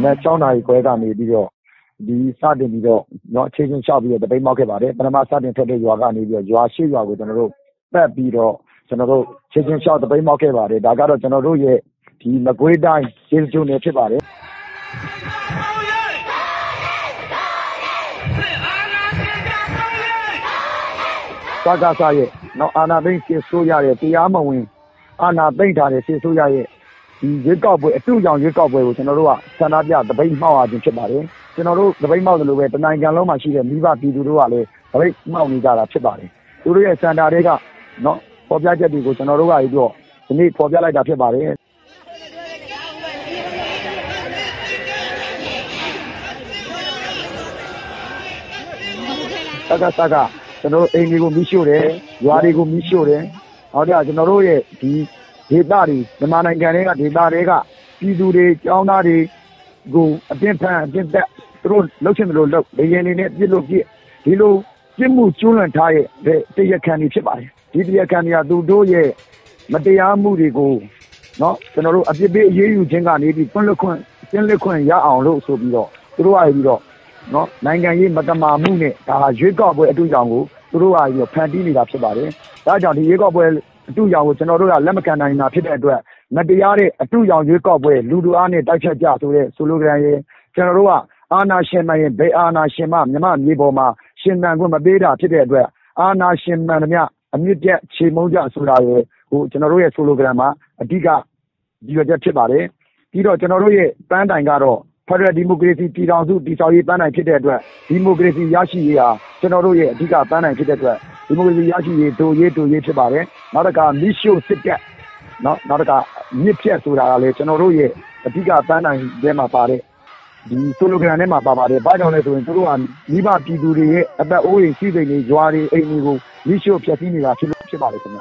မနက်၆နာရီခွဲကနေပြီးတော့စတင်ပြီးတော့ခြေကျင်လျှောက်ပြီးတော့သပိတ်မှောက်ခဲ့ပါတယ်။ပထမစတင်ထွက်တဲ့ရွာကနေပြီးတော့ရွာ၈ရွာကိုကျနော်တို့ပတ်ပြီးတော့ခြေကျင်လျှောက်သပိတ်မှောက်ခဲ့ပါတယ်။ဒါကတော့ကျနော်တို့ရဲ့မကွေးတိုင်းရေစကြိုနယ်ဖြစ်ပါတယ်။စကစရဲ့အာဏာသိမ်းစစ်အစိုးရရဲ့တရားမဝင်အာဏာသိမ်းထားတဲ့စစ်အစိုးရ ရဲ့ရွေးကောက်ပွဲအတုအယောင်ရွေးကောက်ပွဲကိုကျနော်တို့ကဆန္ဒပြသပိတ်မှောက်ရခြင်းဖြစ်ပါတယ်။ကျနော်တို့သပိတ်မှောက်သလိုပဲတနိုင်ငံလုံးမှာရှိတဲ့မိဘပြည်သူတို့ကလည်းသပိတ်မှောက်နေကြတာဖြစ်ပါတယ်။သူတို့ရဲ့ဆန္ဒထဲကဖော်ပြချက်တွေကိုကျနော်တို့ကနေပြီးတော့ဒီနေ့ဖော်ပြလိုက်တာဖြစ်ပါတယ်။စကစကကျနော်တို့အိမ်တွေကိုမီးရှို့တယ်။ရွာတွေကိုမီးရှို့တယ်။ကျနော်တို့ရဲ့ဒေ သတွေမြန်မာနိုင်ငံထဲကဒေသထဲကပြည်သူတွေကျောင်းသားတွေကိုအတင်းဖမ်းအတင်းသတ်သူတို့လုပ်ချင်သလိုလုပ်လေယာဉ်တွေနဲ့ပစ်လို့ပစ်ဒီလိုပြစ်မှုကျူးလွန်ထားတဲ့တရားခံတွေဖြစ်ပါတယ်။ဒီတရားခံတွေကသူတို့ရဲ့မတရားမှုတွေကိုကျနော်တို့အပြစ်ပေးအရေးယူခြင်းကနေပြီးကင်းလွတ်ခွင့်ရအောင်လို့ဆိုပြီးတော့သူတို့ကနေပြီးတော့နိုင်ငံရေးမသမာမှုနဲ့ဒါဟာရွေးကောက်ပွဲအတုအယောင်ကိုသူတို့ကနေပြီးတော့ဖန်တီးနေတာဖြစ်ပါတယ်။ဒါကြောင့်ဒီရွေးကောက်ပွဲ အတုအယောင်ကိုကျနော်တို့ကလက်မခံနိုင်တာဖြစ်တဲ့အတွက်မတရားတဲ့အတုအယောင်ရွေးကောက်ပွဲလူထုအားနဲ့တိုက်ဖျက်ကြဆိုတဲ့ Slogan ရယ်ကျနော်တို့ကအာဏာရှင်မှန်ရင်ဘယ်အာဏာရှင်မှမြန်မာ့မြေပေါ်မှာရှင်သန်ခွင့်မပေးတာဖြစ်တဲ့အတွက်အာဏာရှင်မှန်သမျှအမြစ်ပြတ်ချေမှုန်းကြဆိုတာရယ်ကိုကျနော်တို့ရဲ့ Slogan မှာအဓိကရည်ရွယ်ချက်ဖြစ်ပါတယ်။ပြီးတော့ကျနော်တို့ရဲ့ပန်းတိုင်ကတော့ ဖက်ဒရယ်ဒီမိုကရေစီပြည်ထောင်စုတည်ဆောက်ရေးပန်းတိုင်ဖြစ်တဲ့အတွက်ဒီမိုကရေစီရရှိရေးဟာကျနော်တို့ရဲ့အဓိကပန်းတိုင်ဖြစ်တဲ့အတွက်ဒီမိုကရေစီရရှိရေးဒိုရေးဒိုရေးဖြစ်ပါတယ်။နောက်တခါမီးရှို့စစ်တပ်နောက်တခါမြစ်ဖြတ်ဆိုတာကလည်းကျနော်တို့ရဲ့အဓိကပန်းတိုင်ထဲမှာပါတဲ့ Slogan ထဲမှာပါပါတယ်။ဘာကြောင့်လဲဆိုရင်သူတို့ကမိဘပြည်သူတွေရဲ့အသက်အိုးအိမ်စည်းစိမ်တွေရွာတွေအိမ်တွေကိုမီးရှို့ဖျက်ဆီးနေတာဖြစ်လို့ဖြစ်ပါတယ်ခင်ဗျ